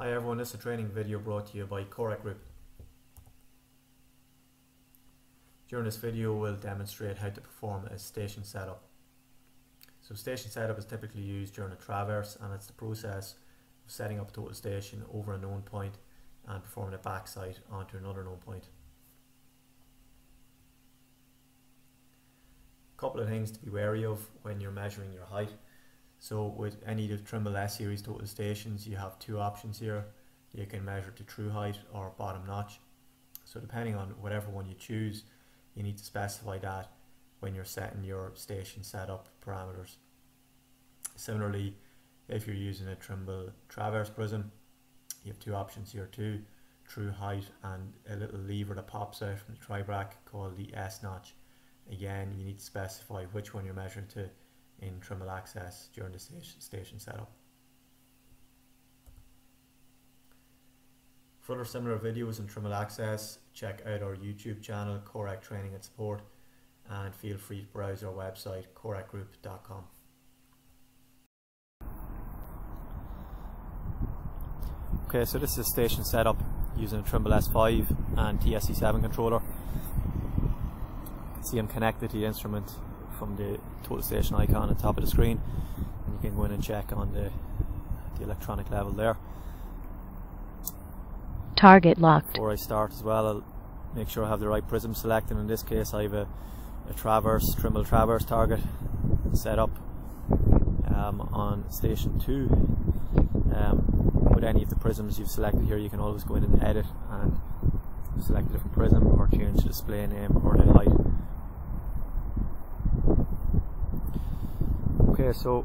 Hi everyone, this is a training video brought to you by KOREC Group. During this video we'll demonstrate how to perform a station setup. So station setup is typically used during a traverse and it's the process of setting up a total station over a known point and performing a backsight onto another known point. A couple of things to be wary of when you're measuring your height. So with any of the Trimble S series total stations you have two options here. You can measure to true height or bottom notch. So depending on whatever one you choose you need to specify that when you're setting your station setup parameters. Similarly if you're using a Trimble Traverse prism you have two options here too true height and a little lever that pops out from the tribrach called the S notch. Again you need to specify which one you're measuring to in Trimble Access during the station setup. For other similar videos in Trimble Access, check out our YouTube channel, KOREC Training and Support, and feel free to browse our website, korecgroup.com. Okay, so this is station setup using a Trimble S5 and TSC7 controller. See I'm connected to the instrument from the total station icon on the top of the screen and you can go in and check on the, the electronic level there. Target locked. Before I start as well I'll make sure I have the right prism selected. In this case I have a, a Traverse, Trimble Traverse target set up um, on station 2. Um, with any of the prisms you've selected here you can always go in and edit and select a different prism or change the display name or the height Okay, so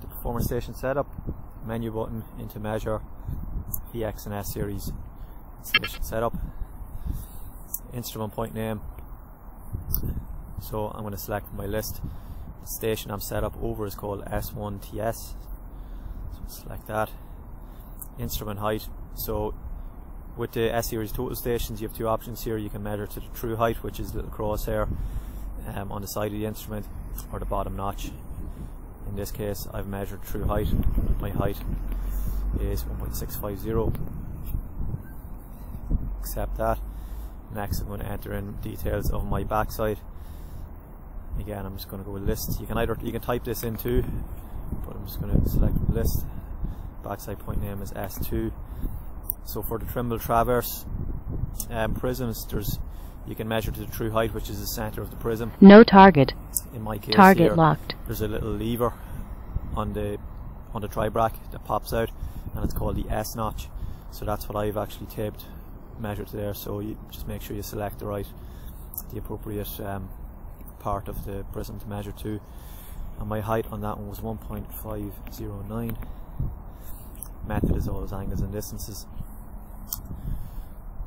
the performance station setup, menu button into measure, VX and S series station setup, instrument point name. So I'm going to select my list. The station I'm set up over is called S1TS. So select that. Instrument height. So with the S series total stations, you have two options here. You can measure to the true height, which is the little crosshair um, on the side of the instrument, or the bottom notch in this case I've measured true height. My height is 1.650 accept that. Next I'm going to enter in details of my backsight. Again I'm just going to go with list. You can either you can type this in too but I'm just going to select list. Backsight point name is S2 so for the Trimble Traverse um, prisms there's you can measure to the true height which is the center of the prism. No target. In my case target here, locked. there's a little lever on the on the tribrach that pops out and it's called the S notch so that's what I've actually taped measured to there. So you just make sure you select the right the appropriate um, part of the prism to measure to. And my height on that one was 1.509 method is always angles and distances.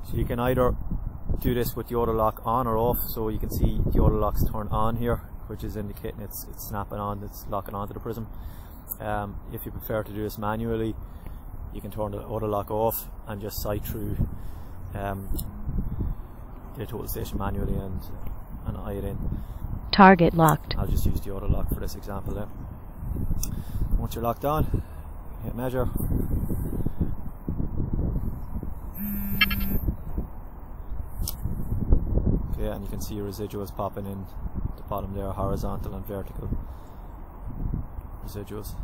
So you can either do this with the auto lock on or off so you can see the auto lock's turned on here which is indicating it's, it's snapping on, it's locking onto the prism. Um, if you prefer to do this manually, you can turn the auto lock off and just sight through um, the total station manually and, and eye it in. Target locked. I'll just use the auto lock for this example then. Once you're locked on, hit measure. Okay, and you can see your residuals popping in the bottom there, horizontal and vertical residuals.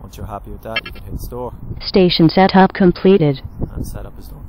Once you're happy with that, you can hit store. Station setup completed. And setup is done.